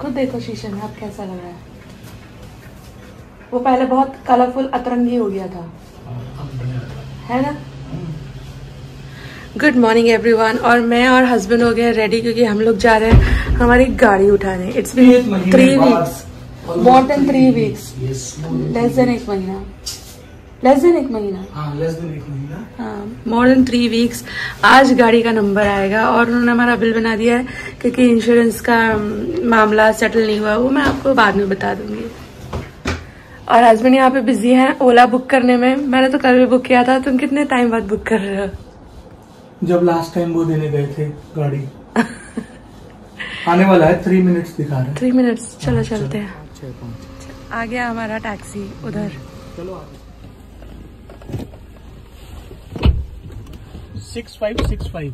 खुद देखो शीशे में अब कैसा लग रहा है? वो पहले बहुत कलरफुल अतरंगी हो गया था। है ना? गुड मॉर्निंग एवरीवन और मैं और हस्बैंड हो गए रेडी क्योंकि हम लोग जा रहे हैं हमारी गाड़ी उठाने। It's been three weeks more than three weeks less than एक महीना। लेस देन एक महीना। हाँ मोर देन थ्री वीक्स आज गाड़ी का नंबर आएगा और उन्होंने हमारा बिल बना दिया है क्योंकि इंश्योरेंस का मामला सेटल नहीं हुआ वो मैं आपको बाद में बता दूँगी। और हस्बैंड यहाँ पे बिज़ी हैं ओला बुक करने में। मैंने तो कल भी बुक किया था तुम कितने टाइम बाद बुक कर रहे हो? जब लास्ट टाइम वो देने गए थे गाड़ी। आने वाला है थ्री मिनट्स दिखा रहे थ्री मिनट्स चलो चलते हैं। आ गया हमारा टैक्सी उधर। चलो Six five six five.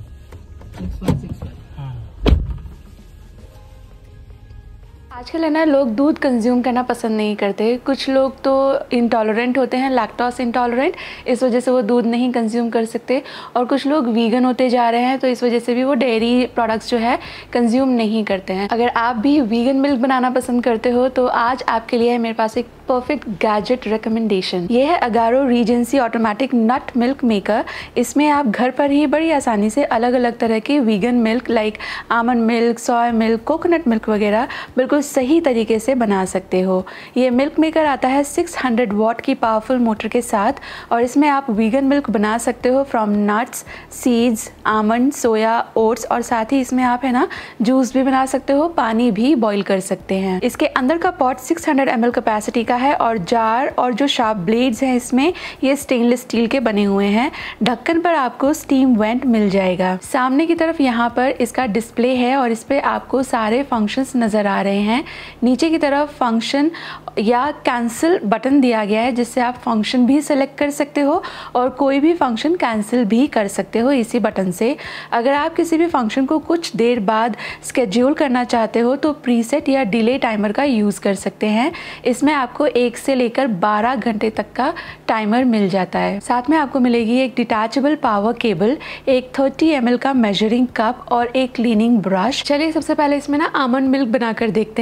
आजकल है ना, लोग दूध कंज्यूम करना पसंद नहीं करते। कुछ लोग तो इंटॉलरेंट होते हैं लैक्टोस इंटॉलरेंट इस वजह से वो दूध नहीं कंज्यूम कर सकते। और कुछ लोग वीगन होते जा रहे हैं तो इस वजह से भी वो डेयरी प्रोडक्ट्स जो है कंज्यूम नहीं करते हैं। अगर आप भी वीगन मिल्क बनाना पसंद करते हो तो आज आपके लिए है मेरे पास एक परफेक्ट गैजेट रिकमेंडेशन ये है Agaro Regency automatic nut milk maker इसमें आप घर पर ही बड़ी आसानी से अलग अलग तरह के vegan milk like almond milk soya milk coconut milk वगैरह, बिल्कुल सही तरीके से बना सकते हो। ये मिल्क मेकर आता है 600 वॉट की पावरफुल मोटर के साथ और इसमें आप वीगन मिल्क बना सकते हो from nuts seeds almond soya oats और साथ ही इसमें आप है ना जूस भी बना सकते हो, पानी भी बॉईल कर सकते हैं। इसके अंदर का पॉट 600 हंड्रेड कैपेसिटी का है और जार और जो शार्प ब्लेड्स हैं इसमें ये स्टेनलेस स्टील के बने हुए हैं। ढक्कन पर आपको स्टीम वेंट मिल जाएगा। सामने की तरफ़ यहाँ पर इसका डिस्प्ले है और इस पर आपको सारे फ़ंक्शंस नज़र आ रहे हैं। नीचे की तरफ़ फ़ंक्शन या कैंसिल बटन दिया गया है, जिससे आप फ़ंक्शन भी सेलेक्ट कर सकते हो और कोई भी फ़ंक्शन कैंसिल भी कर सकते हो इसी बटन से। अगर आप किसी भी फ़ंक्शन को कुछ देर बाद स्केड्यूल करना चाहते हो तो प्रीसेट या डिले टाइमर का यूज़ कर सकते हैं। इसमें आपको एक से लेकर 12 घंटे तक का टाइमर मिल जाता है। साथ में आपको मिलेगी एक डिटैचेबल पावर केबल एक 30 एम का मेजरिंग कप और एक क्लीनिंग ब्रश चलिए सबसे पहले इसमें ना आमंड मिल्क बनाकर देखते हैं।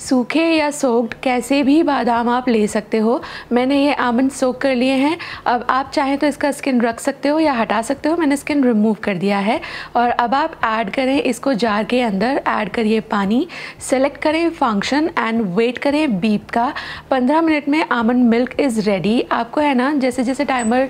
सूखे या सोक्ड कैसे भी बादाम आप ले सकते हो। मैंने ये आमंड सोक कर लिए हैं। अब आप चाहें तो इसका स्किन रख सकते हो या हटा सकते हो। मैंने स्किन रिमूव कर दिया है। और अब आप ऐड करें इसको जार के अंदर। ऐड करिए पानी। सेलेक्ट करें फ़ंक्शन एंड वेट करें बीप का। पंद्रह मिनट में आमंड मिल्क इज़ रेडी। आपको है ना, जैसे जैसे टाइमर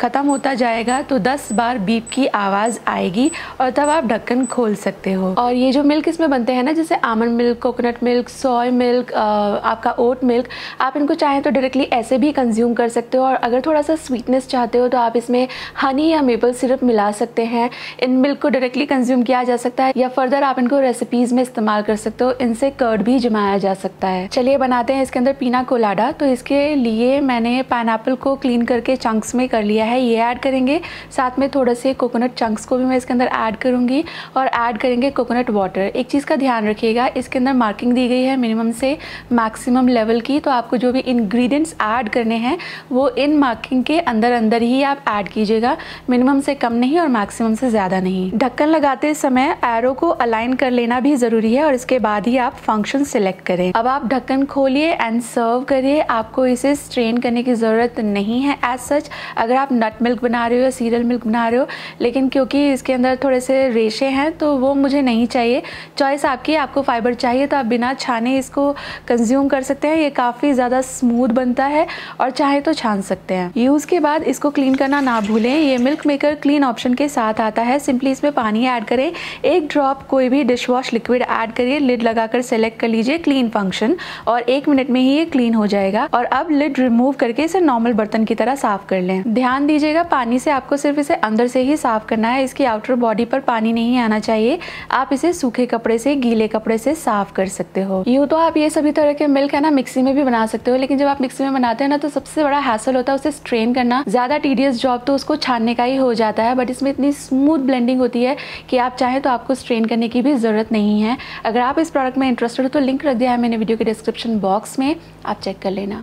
ख़त्म होता जाएगा तो 10 बार बीप की आवाज़ आएगी और तब आप ढक्कन खोल सकते हो। और ये जो मिल्क इसमें बनते हैं ना, जैसे almond milk, coconut milk soy milk आपका ओट मिल्क आप इनको चाहें तो डायरेक्टली ऐसे भी कंज्यूम कर सकते हो और अगर थोड़ा सा स्वीटनेस चाहते हो तो आप इसमें हनी या मेपल सिरप मिला सकते हैं। इन मिल्क को डायरेक्टली कंज्यूम किया जा सकता है या फर्दर आप इनको रेसिपीज़ में इस्तेमाल कर सकते हो, इनसे कर्ड भी जमाया जा सकता है। चलिए बनाते हैं इसके अंदर पीना कोलाडा तो इसके लिए मैंने पाइन को क्लीन करके चंक्स में कर लिया है। ये ऐड करेंगे, साथ में थोड़े से कोकोनट चंक्स को भी मैं इसके अंदर ऐड करूँगी और ऐड करेंगे कोकोनट वाटर एक चीज़ का ध्यान रखिएगा, इसके अंदर मार्किंग दी गई है मिनिमम से मैक्सिमम लेवल की तो आपको जो भी इंग्रेडिएंट्स ऐड करने हैं, वो इन मार्किंग के अंदर अंदर ही आप ऐड कीजिएगा। मिनिमम से कम नहीं और मैक्सिमम से ज़्यादा नहीं। ढक्कन लगाते समय एरो को अलाइन कर लेना भी ज़रूरी है और इसके बाद ही आप फ़ंक्शन सिलेक्ट करें। अब आप ढक्कन खोलिए एंड सर्व करिए। आपको इसे स्ट्रेन करने की ज़रूरत नहीं है एज सच अगर आप नट मिल्क बना रहे हो या सीरियल मिल्क बना रहे हो, लेकिन क्योंकि इसके अंदर थोड़े से रेशे हैं तो वो मुझे नहीं चाहिए। चॉइस आपकी, आपको फाइबर चाहिए तो आप बिना छाने इसको कंज्यूम कर सकते हैं। ये काफ़ी ज़्यादा स्मूथ बनता है और चाहे तो छान सकते हैं। यूज़ के बाद इसको क्लीन करना ना भूलें। ये मिल्क मेकर क्लीन ऑप्शन के साथ आता है। सिंपली इसमें पानी ऐड करें। एक ड्रॉप कोई भी डिश वॉश लिक्विड ऐड करिए। लिड लगाकर सेलेक्ट कर लीजिए क्लीन फ़ंक्शन और एक मिनट में ही ये क्लीन हो जाएगा। और अब लिड रिमूव करके इसे नॉर्मल बर्तन की तरह साफ़ कर लें। ध्यान दीजिएगा, पानी से आपको सिर्फ़ इसे अंदर से ही साफ़ करना है। इसकी आउटर बॉडी पर पानी नहीं आना चाहिए। आप इसे सूखे कपड़े से, गीले कपड़े से साफ़ कर सकते हो। यूँ तो आप ये सभी तरह के मिल्क है ना मिक्सी में भी बना सकते हो, लेकिन जब आप मिक्सी में बनाते हैं ना तो सबसे बड़ा हैसल होता है उसे स्ट्रेन करना। ज़्यादा टीडियस जॉब तो उसको छानने का ही हो जाता है बट इसमें इतनी स्मूथ ब्लेंडिंग होती है कि आप चाहें तो आपको स्ट्रेन करने की भी ज़रूरत नहीं है। अगर आप इस प्रोडक्ट में इंटरेस्टेड हो तो लिंक रख दिया है मैंने वीडियो के डिस्क्रिप्शन बॉक्स में। आप चेक कर लेना।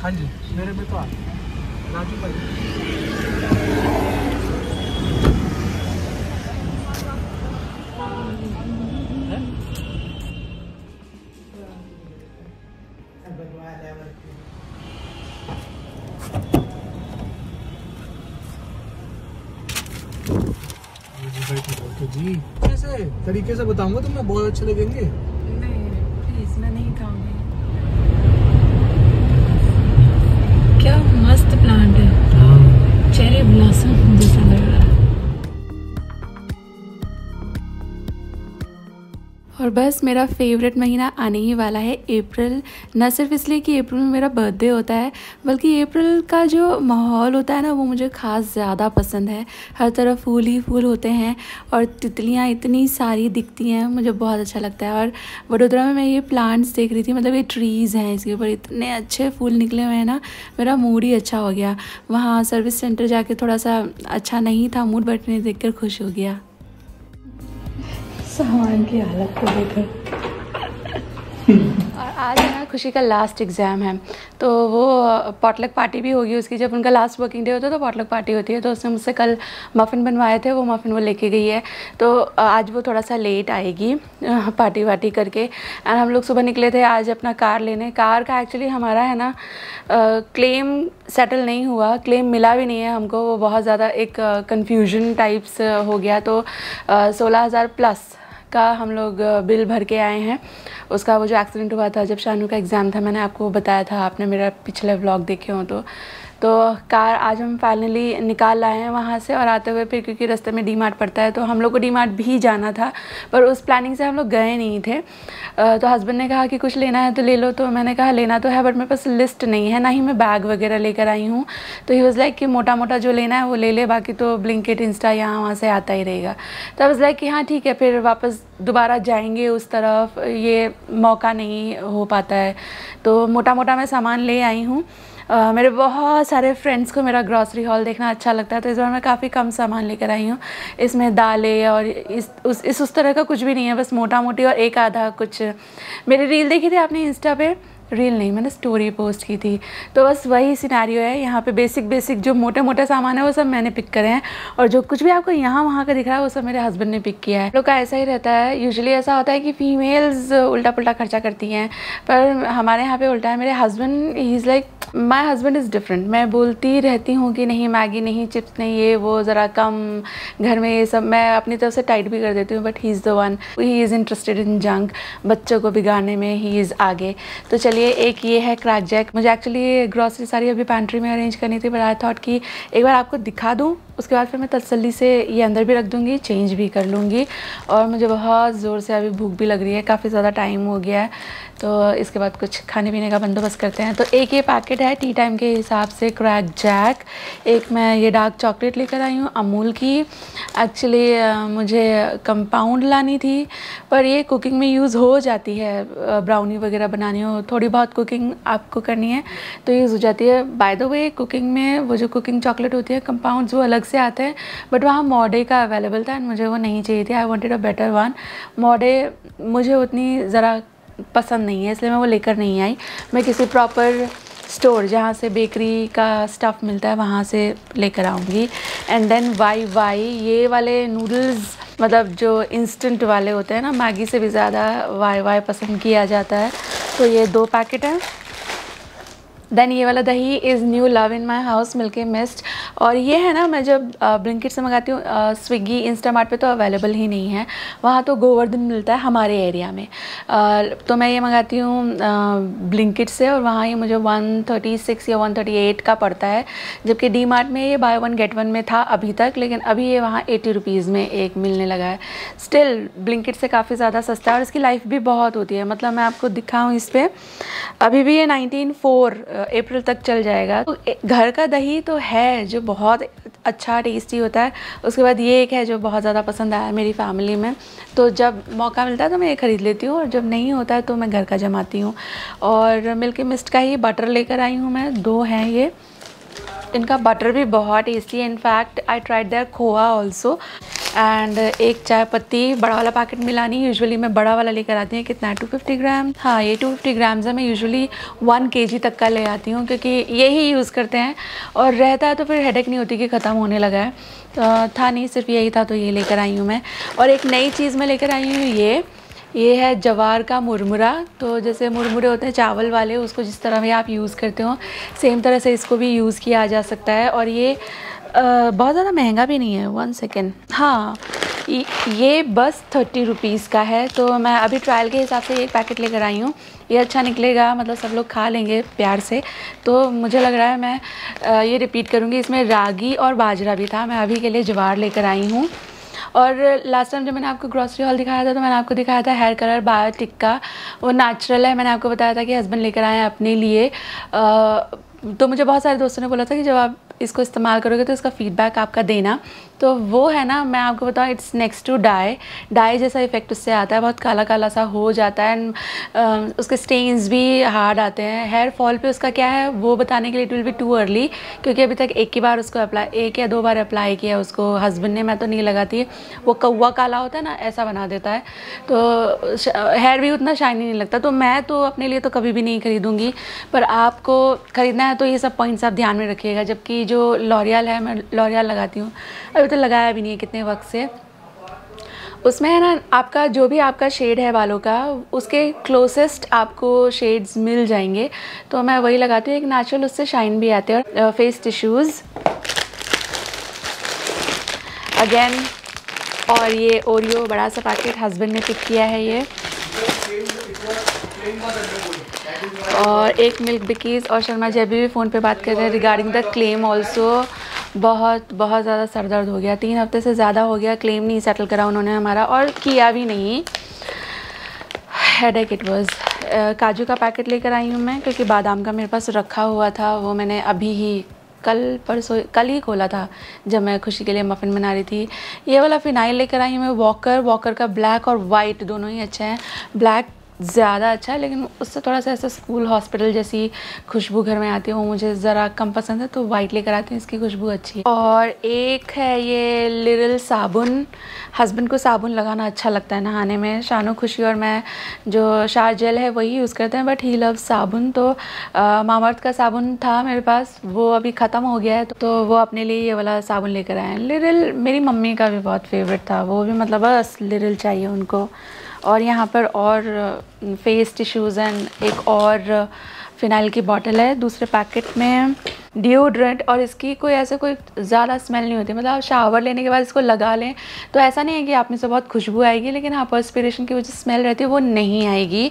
हाँ जी, मेरे में तो राजू भाई। जी कैसे? तरीके से बताऊँगा तो मैं बहुत अच्छे लगेंगे। नहीं प्लीज़ मैं नहीं खाऊँगी। क्या मस्त प्लांट है। चेरी ब्लॉसम जैसा लग रहा है। और बस मेरा फेवरेट महीना आने ही वाला है अप्रैल न सिर्फ़ इसलिए कि अप्रैल में मेरा बर्थडे होता है, बल्कि अप्रैल का जो माहौल होता है ना, वो मुझे ख़ास ज़्यादा पसंद है। हर तरफ़ फूल ही फूल होते हैं और तितलियाँ इतनी सारी दिखती हैं, मुझे बहुत अच्छा लगता है। और वडोदरा में मैं ये प्लांट्स देख रही थी मतलब ये ट्रीज़ हैं इसके ऊपर, इतने अच्छे फूल निकले हुए हैं ना, मेरा मूड ही अच्छा हो गया। वहाँ सर्विस सेंटर जाके थोड़ा सा अच्छा नहीं था मूड बट देख कर खुश हो गया। सामान की हालत को देखकर और आज ना खुशी का लास्ट एग्ज़ाम है। तो वो पॉटलक पार्टी भी होगी उसकी। जब उनका लास्ट वर्किंग डे होता है तो पॉटलक पार्टी होती है। तो उसने मुझसे कल मफ़िन बनवाए थे, वो मफ़िन वो लेके गई है। तो आज वो थोड़ा सा लेट आएगी पार्टी वार्टी करके। एंड हम लोग सुबह निकले थे आज अपना कार लेने। कार का एक्चुअली हमारा है ना क्लेम सेटल नहीं हुआ। क्लेम मिला भी नहीं है हमको। वो बहुत ज़्यादा एक कन्फ्यूज़न टाइप्स हो गया। तो सोलह हज़ार प्लस का हम लोग बिल भर के आए हैं। उसका वो जो एक्सीडेंट हुआ था, जब शानू का एग्ज़ाम था, मैंने आपको बताया था, आपने मेरा पिछले व्लॉग देखे हों तो। तो कार आज हम फाइनली निकाल लाए हैं वहाँ से और आते हुए फिर क्योंकि रास्ते में डी मार्ट पड़ता है तो हम लोग को डी मार्ट भी जाना था, पर उस प्लानिंग से हम लोग गए नहीं थे। तो हस्बैंड ने कहा कि कुछ लेना है तो ले लो तो मैंने कहा लेना तो है बट मेरे पास लिस्ट नहीं है, ना ही मैं बैग वगैरह लेकर आई हूँ। तो ही वॉज़ लाइक कि मोटा मोटा जो लेना है वो ले ले, बाकी तो ब्लिंकेट इंस्टा यहाँ वहाँ से आता ही रहेगा। तो वॉज़ लाइक कि हाँ ठीक है, फिर वापस दोबारा जाएँगे उस तरफ़, ये मौका नहीं हो पाता है। तो मोटा मोटा मैं सामान ले आई हूँ। मेरे बहुत सारे फ्रेंड्स को मेरा ग्रॉसरी हॉल देखना अच्छा लगता है तो इस बार मैं काफ़ी कम सामान लेकर आई हूँ। इसमें दालें और इस, उस इस, उस तरह का कुछ भी नहीं है, बस मोटा मोटी और एक आधा कुछ। मेरी रील देखी थी आपने इंस्टा पे? रील नहीं, मैंने स्टोरी पोस्ट की थी। तो बस वही सिनारियो है, यहाँ पे बेसिक बेसिक जो मोटे मोटे सामान है, वो सब मैंने पिक करे हैं। और जो कुछ भी आपको यहाँ वहाँ का दिख रहा है, वो सब मेरे हस्बैंड ने पिक किया है। लोग का ऐसा ही रहता है। यूजुअली ऐसा होता है कि फ़ीमेल्स उल्टा पुल्टा खर्चा करती हैं। पर हमारे यहाँ पे उल्टा है। मेरे husband he is like my husband is different मैं बोलती रहती हूँ कि नहीं, मैगी नहीं चिप्स नहीं, ये, वो, ज़रा कम, घर में ये सब मैं अपनी तरफ़ से टाइट भी कर देती हूँ but he is the one he is interested in junk बच्चों को बिगाड़ने में ही इज़ आगे। तो चलिए एक ये है क्रैक जैक मुझे एक्चुअली ग्रॉसरी सारी अभी पैंट्री में अरेंज करनी थी बट आई थॉट कि एक बार आपको दिखा दूँ। उसके बाद फिर मैं तसल्ली से ये अंदर भी रख दूँगी चेंज भी कर लूँगी और मुझे बहुत ज़ोर से अभी भूख भी लग रही है, काफ़ी ज़्यादा टाइम हो गया है। तो इसके बाद कुछ खाने पीने का बंदोबस्त करते हैं। तो एक ये पैकेट है टी टाइम के हिसाब से क्रैक जैक एक मैं ये डार्क चॉकलेट लेकर आई हूँ, अमूल की। एक्चुअली मुझे कंपाउंड लानी थी, पर ये कुकिंग में यूज़ हो जाती है। ब्राउनी वगैरह बनानी हो, थोड़ी बहुत कुकिंग आपको करनी है तो यूज़ हो जाती है। बाय द वे कुकिंग में वो जो कुकिंग चॉकलेट होती है कंपाउंड्स वो अलग से आते हैं बट वहाँ मॉडे का अवेलेबल था एंड मुझे वो नहीं चाहिए थी। I wanted a better one मॉडे मुझे उतनी ज़रा पसंद नहीं है, इसलिए मैं वो लेकर नहीं आई। मैं किसी प्रॉपर स्टोर जहाँ से बेकरी का स्टफ़ मिलता है, वहाँ से लेकर आऊँगी। एंड देन वाई वाई ये वाले नूडल्स मतलब जो इंस्टेंट वाले होते हैं ना, मैगी से भी ज़्यादा वाई वाई पसंद किया जाता है। तो ये दो पैकेट हैं। देन ये वाला दही is new love in my house Milky Mist और ये है ना मैं जब ब्लिंकिट से मंगाती हूँ स्विगी इंस्टामार्ट पे तो अवेलेबल ही नहीं है। वहाँ तो गोवर्धन मिलता है हमारे एरिया में। आ, तो मैं ये मंगाती हूँ ब्लिंकिट से और वहाँ ये मुझे 136 या 138 का पड़ता है। जबकि डी मार्ट में ये बाय वन गेट वन में था अभी तक लेकिन अभी ये वहाँ एटी रुपीज़ में एक मिलने लगा है। स्टिल ब्लिंकिट से काफ़ी ज़्यादा सस्ता है और इसकी लाइफ भी बहुत होती है। मतलब मैं आपको दिखाऊँ इस पर अभी भी ये नाइनटीन अप्रैल तक चल जाएगा। तो घर का दही तो है जो बहुत अच्छा टेस्टी होता है। उसके बाद ये एक है जो बहुत ज़्यादा पसंद आया मेरी फैमिली में। तो जब मौका मिलता है तो मैं ये ख़रीद लेती हूँ और जब नहीं होता है तो मैं घर का जमाती हूँ। और मिल्की मिस्ट का ही बटर लेकर आई हूँ मैं। दो हैं ये। इनका बटर भी बहुत टेस्टी है। In fact I tried their khoa also and एक चाय पत्ती, बड़ा वाला पैकेट मिलानी। यूजुअली मैं बड़ा वाला लेकर आती हूँ। कितना? है टू फिफ्टी ग्राम हाँ ये टू फिफ्टी ग्राम्स है। मैं यूजुअली वन के जी तक का ले आती हूँ, क्योंकि यही यूज़ करते हैं। और रहता है तो फिर हेडेक नहीं होती कि ख़त्म होने लगा है। तो था नहीं, सिर्फ़ यही था तो ये लेकर आई हूँ मैं। और एक नई चीज़ मैं लेकर आई हूँ, ये ये है जवार का मुरमुरा। तो जैसे मुरमुरे होते हैं चावल वाले उसको जिस तरह भी आप यूज़ करते हो सेम तरह से इसको भी यूज़ किया जा सकता है। और ये आ, बहुत ज़्यादा महँगा भी नहीं है वन सेकेंड हाँ ये बस थर्टी रुपीज़ का है। तो मैं अभी ट्रायल के हिसाब से एक पैकेट लेकर आई हूँ। ये अच्छा निकलेगा मतलब सब लोग खा लेंगे प्यार से। तो मुझे लग रहा है मैं ये रिपीट करूँगी। इसमें रागी और बाजरा भी था। मैं अभी के लिए जवार लेकर आई हूँ। और लास्ट टाइम जब मैंने आपको ग्रॉसरी हॉल दिखाया था तो मैंने आपको दिखाया था हेयर कलर बायोटिक का। वो नेचुरल है, मैंने आपको बताया था कि हस्बैंड लेकर आए अपने लिए। तो मुझे बहुत सारे दोस्तों ने बोला था कि जब आप इसको इस्तेमाल करोगे तो इसका फ़ीडबैक आपका देना। तो वो है ना, मैं आपको बताऊँ it's next to dye dye जैसा इफ़ेक्ट उससे आता है, बहुत काला काला सा हो जाता है एंड उसके स्टेन्स भी हार्ड आते हैं. हेयर फॉल पे उसका क्या है, वो बताने के लिए it will be too early क्योंकि अभी तक एक ही बार उसको अप्लाई एक या दो बार अप्लाई किया उसको हस्बैंड ने, मैं तो नहीं लगाती. वो कौवा काला होता है ना, ऐसा बना देता है. तो हेयर भी उतना शाइनी नहीं लगता तो मैं तो अपने लिए तो कभी भी नहीं खरीदूँगी, पर आपको ख़रीदना है तो ये सब पॉइंट्स आप ध्यान में रखिएगा, जबकि जो लॉरियल है, मैं लॉरियल लगाती हूँ. अभी तो लगाया भी नहीं है कितने वक्त से। उसमें है ना, आपका जो भी आपका शेड है बालों का, उसके क्लोजेस्ट आपको शेड्स मिल जाएँगे। तो मैं वही लगाती हूँ, एक नेचुरल उससे शाइन भी आते हैं और फेस टिश्यूज़ अगेन और ये ओरियो बड़ा सा पैकेट हस्बैंड ने पिक किया है ये। और एक मिल्क बिकीज़ और शर्मा जी अभी भी फ़ोन पे बात कर रहे हैं रिगार्डिंग द क्लेम ऑल्सो बहुत बहुत ज़्यादा सर दर्द हो गया। तीन हफ़्ते से ज़्यादा हो गया क्लेम नहीं सेटल करा उन्होंने हमारा और किया भी नहीं। हेड एक इट वॉज़ काजू का पैकेट लेकर आई हूँ मैं, क्योंकि बादाम का मेरे पास रखा हुआ था, वो मैंने अभी ही कल परसों, कल ही खोला था, जब मैं खुशी के लिए मफ़िन बना रही थी। ये वाला फ़िनाइल लेकर आई हूँ मैं वॉकर वॉकर का ब्लैक और वाइट दोनों ही अच्छे हैं। ब्लैक ज़्यादा अच्छा है, लेकिन उससे थोड़ा सा ऐसा स्कूल, हॉस्पिटल जैसी खुशबू घर में आती है, वो मुझे ज़रा कम पसंद है तो वाइट लेकर आती हूँ, इसकी खुशबू अच्छी है। और एक है ये लिरिल साबुन। हस्बैंड को साबुन लगाना अच्छा लगता है नहाने में। शानो खुशी और मैं जो शार जेल है, वही यूज़ करते हैं, बट ही लव साबुन तो मामर्थ का साबुन था मेरे पास, वो अभी ख़त्म हो गया है तो वो अपने लिए ये वाला साबुन लेकर आए हैं। लिरिल मेरी मम्मी का भी बहुत फेवरेट था, वो भी मतलब बस लिरिल चाहिए उनको। और यहाँ पर और फेस टिश्यूज़ एंड एक और फ़िनाइल की बॉटल है। दूसरे पैकेट में डिओड्रेंट और इसकी कोई ऐसे कोई ज़्यादा स्मेल नहीं होती। मतलब आप शावर लेने के बाद इसको लगा लें तो ऐसा नहीं है कि आप में से बहुत खुशबू आएगी, लेकिन हाँ पर्सपिरेशन की वजह से स्मेल रहती है, वो नहीं आएगी।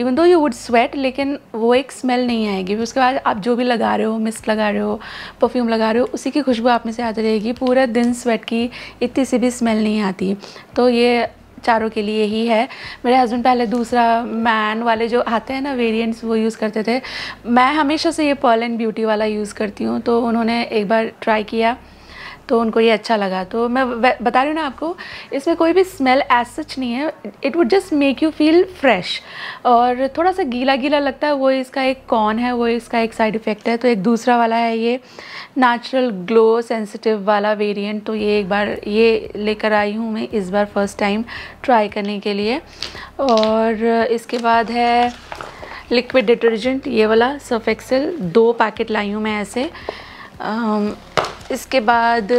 Even though you would sweat लेकिन वो एक स्मेल नहीं आएगी। उसके बाद आप जो भी लगा रहे हो मिस्ट लगा रहे हो परफ्यूम लगा रहे हो, उसी की खुशबू आप में से आती रहेगी पूरे दिन स्वेट की इतनी सी भी स्मेल नहीं आती। तो ये चारों के लिए ही है। मेरे हस्बैंड पहले दूसरा मैन वाले जो आते हैं ना वेरिएंट्स वो यूज़ करते थे। मैं हमेशा से ये पर्ल एंड ब्यूटी वाला यूज़ करती हूँ तो उन्होंने एक बार ट्राई किया। तो उनको ये अच्छा लगा। तो मैं बता रही हूँ ना आपको, इसमें कोई भी स्मेल एज सच नहीं है। It would just make you feel fresh और थोड़ा सा गीला गीला लगता है, वो इसका एक कॉन है, वो इसका एक साइड इफ़ेक्ट है। तो एक दूसरा वाला है ये नेचुरल ग्लो सेंसिटिव वाला वेरिएंट तो ये एक बार, ये लेकर आई हूँ मैं इस बार फ़र्स्ट टाइम ट्राई करने के लिए। और इसके बाद है लिक्विड डिटर्जेंट ये वाला सर्फ एक्सेल दो पैकेट लाई हूँ मैं ऐसे। इसके बाद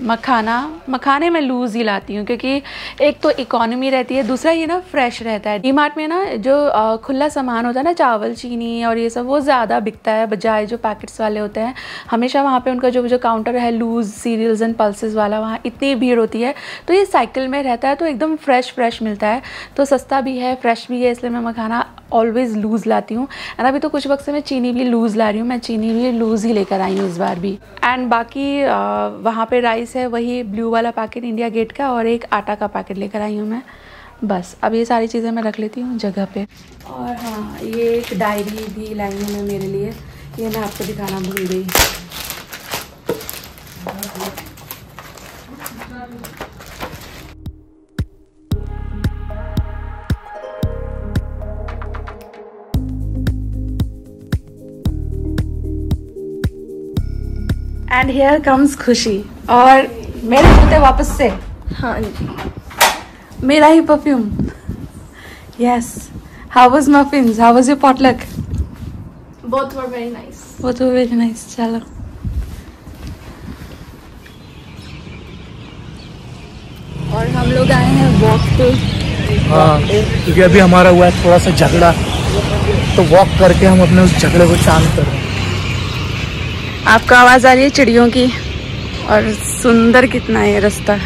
मखाना, मखाने में लूज़ ही लाती हूँ क्योंकि एक तो इकोनॉमी रहती है, दूसरा ये ना फ्रेश रहता है। डी मार्ट में ना जो खुला सामान होता है ना, चावल, चीनी और ये सब, वो ज़्यादा बिकता है, बजाय जो पैकेट्स वाले होते हैं। हमेशा वहाँ पे उनका जो जो काउंटर है लूज़ सीरियल्स एंड पल्सेस वाला, वहाँ इतनी भीड़ होती है। तो ये साइकिल में रहता है तो एकदम फ्रेश फ्रेश मिलता है। तो सस्ता भी है फ्रेश भी है, इसलिए मैं मखाना ऑलवेज़ लूज़ लाती हूँ। एंड अभी तो कुछ वक्त से मैं चीनी भी लूज़ ला रही हूँ, मैं चीनी भी लूज़ ही लेकर आई हूँ इस बार भी। एंड बाकी वहाँ पर राइस है वही ब्लू वाला पैकेट इंडिया गेट का और एक आटा का पैकेट लेकर आई हूँ मैं। बस, अब ये सारी चीज़ें मैं रख लेती हूँ जगह पे। और हाँ ये एक डायरी भी लाई हूँ मैं मेरे लिए। ये मैं आपको दिखाना भूल गई। एंड हेयर कम्स खुशी और मेरे जूते वापस से। हाँ जी। मेरा ही perfume yes how was muffins how was your potluck both were very nice. Both were very nice. चलो। और हम लोग आए हैं वॉक पे हाँ क्योंकि अभी हमारा हुआ है थोड़ा सा झगड़ा। तो वॉक करके हम अपने उस झगड़े को शांत कर रहे हैं। आपको आवाज़ आ रही है चिड़ियों की? और सुंदर कितना है ये रास्ता।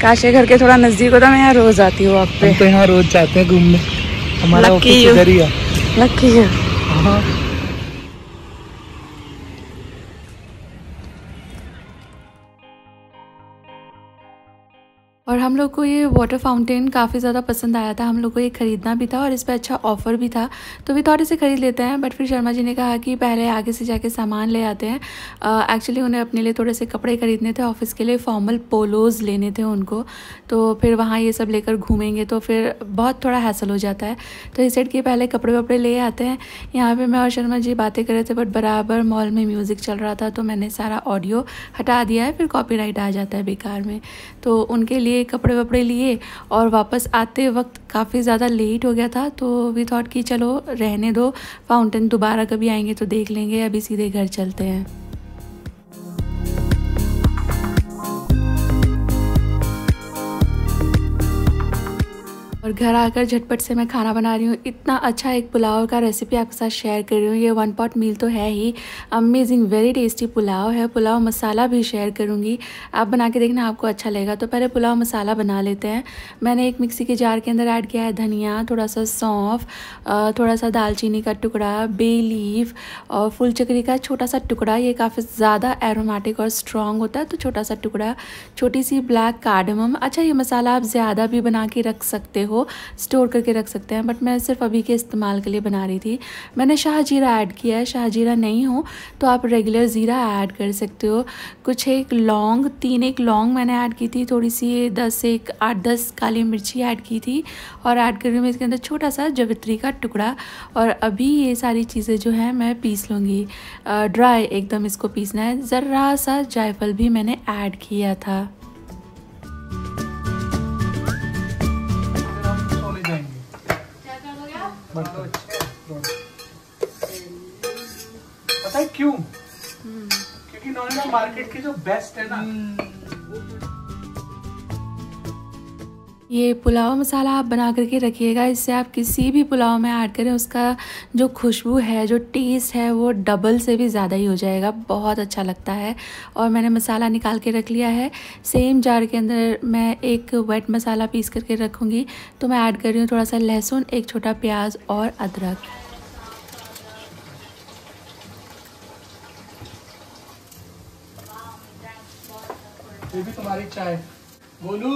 काशे घर के थोड़ा नज़दीक होता मैं यहाँ रोज़ आती हूँ आप पे। तो यहाँ रोज जाते हैं घूमने। हमारा है ऑफ़िस है। इधर हम लोग को ये वाटर फाउंटेन काफ़ी ज़्यादा पसंद आया था। हम लोग को ये ख़रीदना भी था और इस पर अच्छा ऑफ़र भी था। तो भी थोड़े से ख़रीद लेते हैं बट फिर शर्मा जी ने कहा कि पहले आगे से जाके सामान ले आते हैं। एक्चुअली उन्हें अपने लिए थोड़े से कपड़े ख़रीदने थे ऑफ़िस के लिए फॉर्मल पोलोज़ लेने थे उनको। तो फिर वहाँ ये सब लेकर घूमेंगे तो फिर बहुत थोड़ा हैसल हो जाता है। तो इस सेट के पहले कपड़े वपड़े ले आते हैं। यहाँ पर मैं और शर्मा जी बातें कर रहे थे बट बराबर मॉल में म्यूज़िक चल रहा था तो मैंने सारा ऑडियो हटा दिया है, फिर कॉपीराइट आ जाता है बेकार में। तो उनके लिए कपड़े वपड़े लिए और वापस आते वक्त काफ़ी ज़्यादा लेट हो गया था तो वी थॉट कि चलो रहने दो फाउंटेन दोबारा कभी आएँगे तो देख लेंगे, अभी सीधे घर चलते हैं। और घर आकर झटपट से मैं खाना बना रही हूँ। इतना अच्छा एक पुलाव का रेसिपी आपके साथ शेयर कर रही हूँ। ये वन पॉट मील तो है ही। अमेजिंग वेरी टेस्टी पुलाव है। पुलाव मसाला भी शेयर करूँगी। आप बना के देखना, आपको अच्छा लगेगा। तो पहले पुलाव मसाला बना लेते हैं। मैंने एक मिक्सी के जार के अंदर ऐड किया है धनिया थोड़ा सा सौंफ थोड़ा सा दालचीनी का टुकड़ा बे लीफ और फुल चक्री का छोटा सा टुकड़ा। ये काफ़ी ज़्यादा एरोमेटिक और स्ट्रॉन्ग होता है तो छोटा सा टुकड़ा। छोटी सी ब्लैक कार्डमम अच्छा ये मसाला आप ज़्यादा भी बना के रख सकते हो। स्टोर करके रख सकते हैं बट मैं सिर्फ़ अभी के इस्तेमाल के लिए बना रही थी। मैंने शाहजीरा ऐड किया है शाहजीरा नहीं हो तो आप रेगुलर ज़ीरा ऐड कर सकते हो। कुछ एक लौंग तीन एक लौंग मैंने ऐड की थी थोड़ी सी दस एक, आठ दस काली मिर्ची ऐड की थी, और ऐड कर रही हूँ इसके अंदर छोटा सा जवित्री का टुकड़ा, और अभी ये सारी चीज़ें जो हैं मैं पीस लूँगी। ड्राई एकदम इसको पीसना है, ज़रा सा जायफल भी मैंने ऐड किया था। क्यों? क्योंकि नॉर्मल मार्केट की जो बेस्ट है ना ये पुलाव मसाला आप बना करके रखिएगा इससे आप किसी भी पुलाव में ऐड करें उसका जो खुशबू है जो टेस्ट है वो डबल से भी ज़्यादा ही हो जाएगा। बहुत अच्छा लगता है। और मैंने मसाला निकाल के रख लिया है। सेम जार के अंदर मैं एक वेट मसाला पीस करके रखूँगी। तो मैं ऐड कर रही हूँ थोड़ा सा लहसुन एक छोटा प्याज और अदरक। ये भी तुम्हारी चाय। बोलू।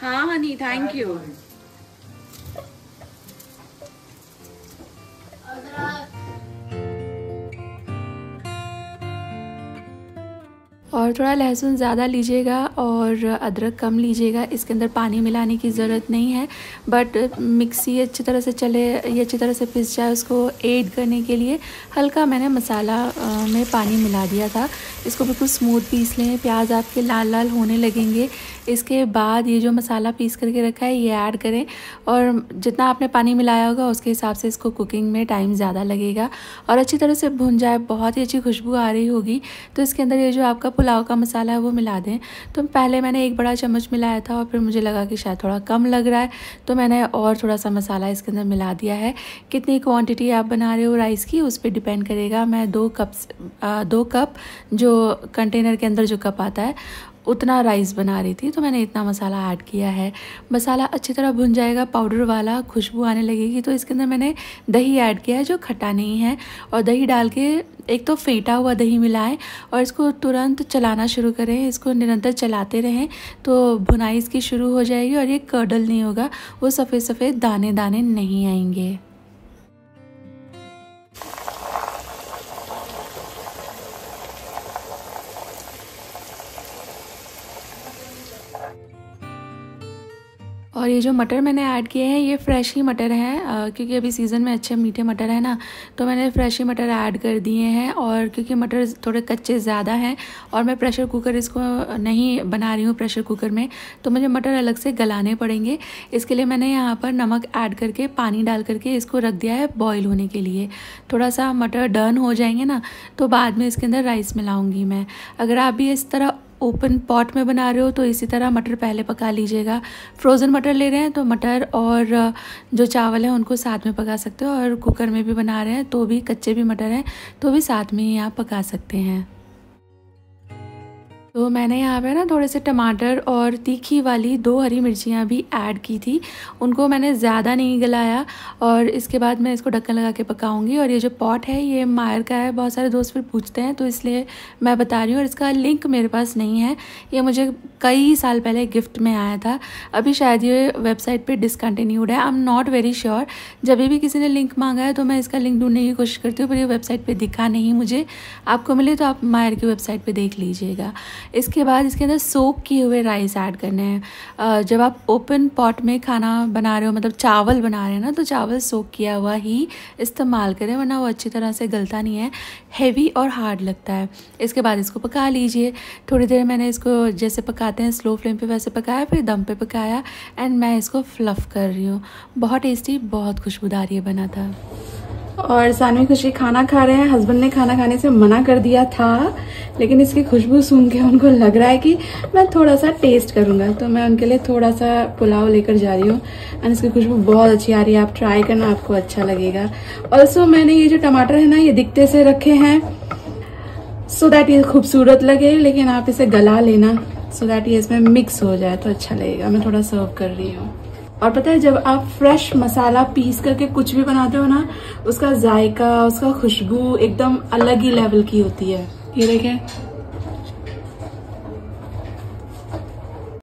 हाँ हनी थैंक यू और थोड़ा लहसुन ज़्यादा लीजिएगा और अदरक कम लीजिएगा। इसके अंदर पानी मिलाने की ज़रूरत नहीं है बट मिक्सी अच्छी तरह से चले, ये अच्छी तरह से पिस जाए उसको एड करने के लिए। हल्का मैंने मसाला में पानी मिला दिया था। इसको बिल्कुल स्मूथ पीस लें। प्याज आपके लाल लाल होने लगेंगे। इसके बाद ये जो मसाला पीस करके रखा है, ये ऐड करें। और जितना आपने पानी मिलाया होगा, उसके हिसाब से इसको कुकिंग में टाइम ज़्यादा लगेगा। और अच्छी तरह से भुन जाए, बहुत ही अच्छी खुशबू आ रही होगी। तो इसके अंदर ये जो आपका पुलाव का मसाला है, वो मिला दें। तो पहले मैंने एक बड़ा चम्मच मिलाया था और फिर मुझे लगा कि शायद थोड़ा कम लग रहा है तो मैंने और थोड़ा सा मसाला इसके अंदर मिला दिया है। कितनी क्वान्टिटी आप बना रहे हो राइस की, उस पर डिपेंड करेगा। मैं दो कप दो कप जो कंटेनर के अंदर जो कप आता है उतना राइस बना रही थी तो मैंने इतना मसाला ऐड किया है। मसाला अच्छी तरह भुन जाएगा पाउडर वाला खुशबू आने लगेगी तो इसके अंदर मैंने दही ऐड किया है, जो खट्टा नहीं है। और दही डाल के एक तो फेंटा हुआ दही मिलाएँ और इसको तुरंत चलाना शुरू करें, इसको निरंतर चलाते रहें तो भुनाई इसकी शुरू हो जाएगी और ये कर्डल नहीं होगा, वो सफ़ेद सफ़ेद दाने दाने नहीं आएँगे। और ये जो मटर मैंने ऐड किए हैं, ये फ्रेश ही मटर हैं क्योंकि अभी सीज़न में अच्छे मीठे मटर हैं ना तो मैंने फ्रेश ही मटर ऐड कर दिए हैं और क्योंकि मटर थोड़े कच्चे ज़्यादा हैं और मैं प्रेशर कुकर इसको नहीं बना रही हूँ प्रेशर कुकर में तो मुझे मटर अलग से गलाने पड़ेंगे। इसके लिए मैंने यहाँ पर नमक ऐड करके, पानी डाल करके इसको रख दिया है बॉयल होने के लिए। थोड़ा सा मटर डर्न हो जाएँगे ना तो बाद में इसके अंदर राइस मिलाऊँगी मैं। अगर आप भी इस तरह ओपन पॉट में बना रहे हो तो इसी तरह मटर पहले पका लीजिएगा। फ्रोज़न मटर ले रहे हैं तो मटर और जो चावल है, उनको साथ में पका सकते हो, और कुकर में भी बना रहे हैं तो भी कच्चे भी मटर हैं तो भी साथ में ही आप पका सकते हैं। तो मैंने यहाँ पे ना थोड़े से टमाटर और तीखी वाली दो हरी मिर्चियाँ भी ऐड की थी। उनको मैंने ज़्यादा नहीं गलाया और इसके बाद मैं इसको ढक्कन लगा के पकाऊँगी और ये जो पॉट है, ये मायर का है, बहुत सारे दोस्त फिर पूछते हैं तो इसलिए मैं बता रही हूँ और इसका लिंक मेरे पास नहीं है। ये मुझे कई साल पहले गिफ्ट में आया था। अभी शायद ये वेबसाइट पर डिसकन्टिन्यूड है। I am not very sure जब भी किसी ने लिंक मांगा है तो मैं इसका लिंक ढूँढने की कोशिश करती हूँ, पर ये वेबसाइट पर दिखा नहीं मुझे। आपको मिले तो आप मायर की वेबसाइट पर देख लीजिएगा। इसके बाद इसके अंदर सोक किए हुए राइस ऐड करने हैं। जब आप ओपन पॉट में खाना बना रहे हो मतलब चावल बना रहे हैं ना तो चावल सोक किया हुआ ही इस्तेमाल करें, वरना वो अच्छी तरह से गलता नहीं है। हैवी और हार्ड लगता है। इसके बाद इसको पका लीजिए। थोड़ी देर मैंने इसको जैसे पकाते हैं स्लो फ्लेम पे वैसे पकाया, फिर दम पे पकाया एंड मैं इसको फ्लफ़ कर रही हूँ। बहुत टेस्टी बहुत खुशबूदार ये बना था। और सानवी खुशी खाना खा रहे हैं। हस्बैंड ने खाना खाने से मना कर दिया था, लेकिन इसकी खुशबू सुन के उनको लग रहा है कि मैं थोड़ा सा टेस्ट करूँगा। तो मैं उनके लिए थोड़ा सा पुलाव लेकर जा रही हूँ। एंड इसकी खुशबू बहुत अच्छी आ रही है। आप ट्राई करना, आपको अच्छा लगेगा। ऑल्सो मैंने ये जो टमाटर है ना, ये दिखते से रखे हैं। सो दैट ये खूबसूरत लगे, लेकिन आप इसे गला लेना। सो दैट ये इसमें मिक्स हो जाए तो अच्छा लगेगा। मैं थोड़ा सर्व कर रही हूँ। और पता है, जब आप फ्रेश मसाला पीस करके कुछ भी बनाते हो ना, उसका जायका, उसका खुशबू एकदम अलग ही लेवल की होती है। ये देखें।